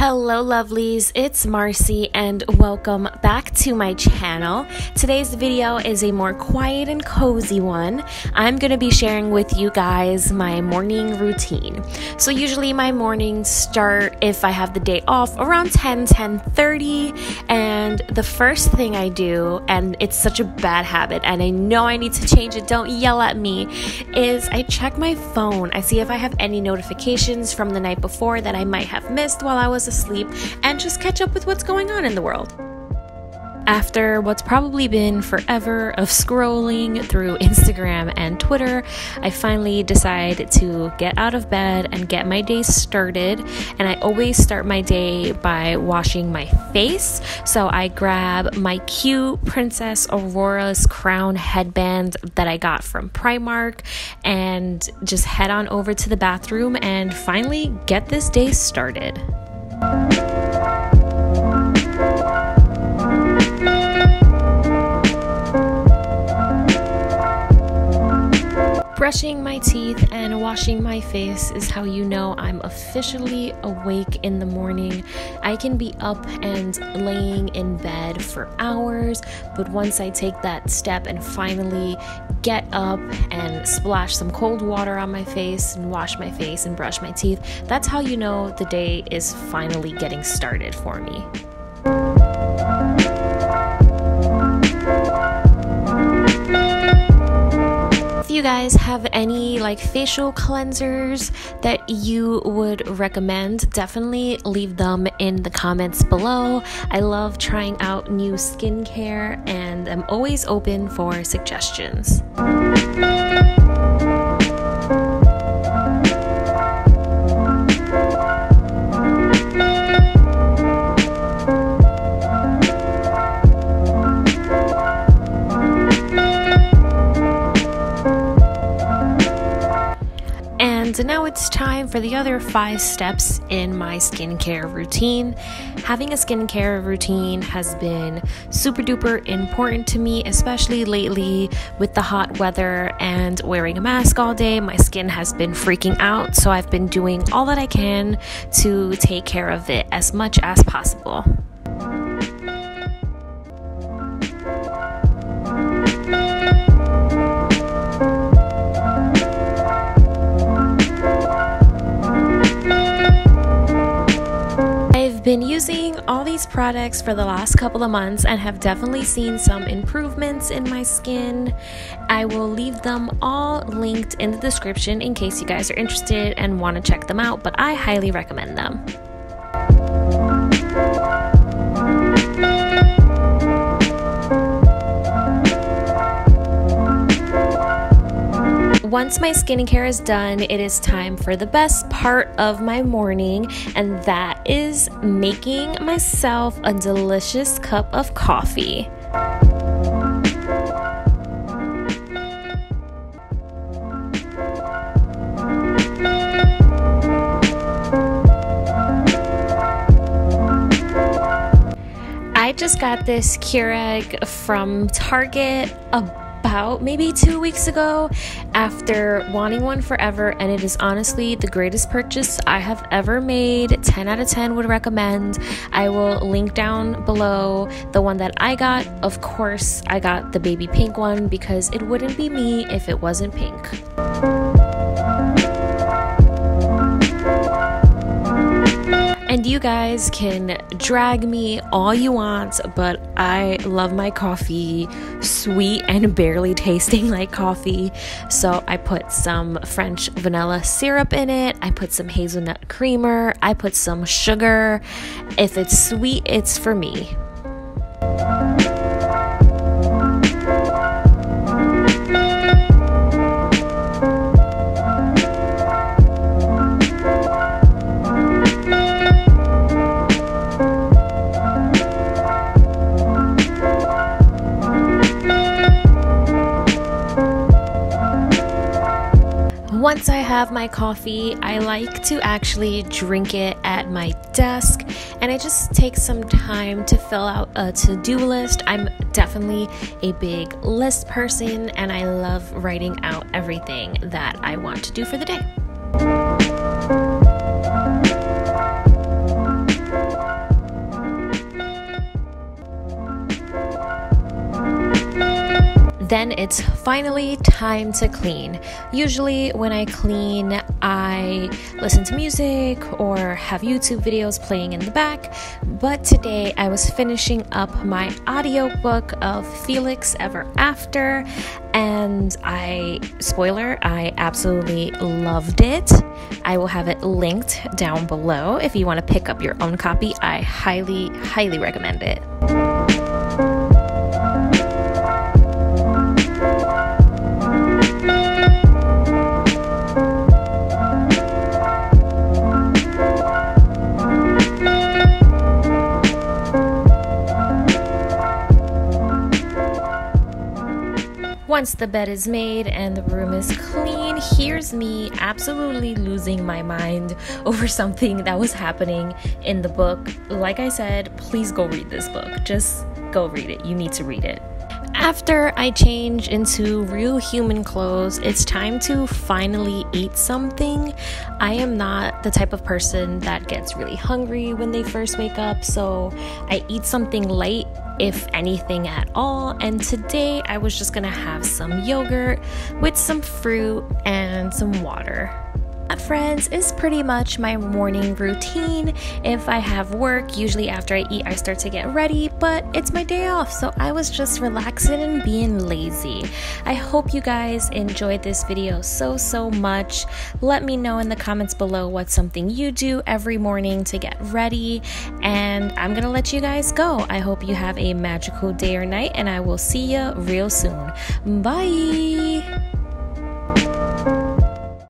Hello, lovelies. It's Marci, and welcome back to my channel. Today's video is a more quiet and cozy one. I'm going to be sharing with you guys my morning routine. So, usually, my mornings start if I have the day off around 10 10 30. And the first thing I do, and it's such a bad habit, and I know I need to change it, don't yell at me, is I check my phone. I see if I have any notifications from the night before that I might have missed while I was asleep and just catch up with what's going on in the world. After what's probably been forever of scrolling through Instagram and Twitter, I finally decide to get out of bed and get my day started. And I always start my day by washing my face. So I grab my cute Princess Aurora's crown headband that I got from Primark and just head on over to the bathroom and finally get this day started. Brushing my teeth washing my face is how you know I'm officially awake in the morning. I can be up and laying in bed for hours, but once I take that step and finally get up and splash some cold water on my face and wash my face and brush my teeth, that's how you know the day is finally getting started for me. You guys have any like facial cleansers that you would recommend, definitely leave them in the comments below. I love trying out new skincare and I'm always open for suggestions. And now it's time for the other five steps in my skincare routine. Having a skincare routine has been super duper important to me, especially lately with the hot weather and wearing a mask all day. My skin has been freaking out, so I've been doing all that I can to take care of it as much as possible. Been using all these products for the last couple of months and have definitely seen some improvements in my skin. I will leave them all linked in the description in case you guys are interested and want to check them out, but I highly recommend them. Once my skincare is done, it is time for the best part of my morning, and that is making myself a delicious cup of coffee. I just got this Keurig from Target about maybe two weeks ago after wanting one forever, and it is honestly the greatest purchase I have ever made. 10 out of 10 would recommend. I will link down below the one that I got. Of course, I got the baby pink one because it wouldn't be me if it wasn't pink. You guys can drag me all you want, but I love my coffee sweet and barely tasting like coffee. So I put some French vanilla syrup in it, I put some hazelnut creamer, I put some sugar. If it's sweet, it's for me. Once I have my coffee, I like to actually drink it at my desk and I just take some time to fill out a to do list. I'm definitely a big list person and I love writing out everything that I want to do for the day. Then it's finally time to clean. Usually, when I clean, I listen to music or have YouTube videos playing in the back. But today, I was finishing up my audiobook of Felix Ever After, and I, spoiler, I absolutely loved it. I will have it linked down below if you want to pick up your own copy. I highly, highly recommend it. Once the bed is made and the room is clean, here's me absolutely losing my mind over something that was happening in the book. Like I said, please go read this book. Just go read it. You need to read it. After I change into real human clothes, it's time to finally eat something. I am not the type of person that gets really hungry when they first wake up, so I eat something light if anything at all. And today I was just gonna have some yogurt with some fruit and some water. Friends, is pretty much my morning routine. If I have work, usually after I eat, I start to get ready, but it's my day off, so I was just relaxing and being lazy. I hope you guys enjoyed this video so, so much. Let me know in the comments below what's something you do every morning to get ready, and I'm gonna let you guys go. I hope you have a magical day or night, and I will see you real soon. Bye!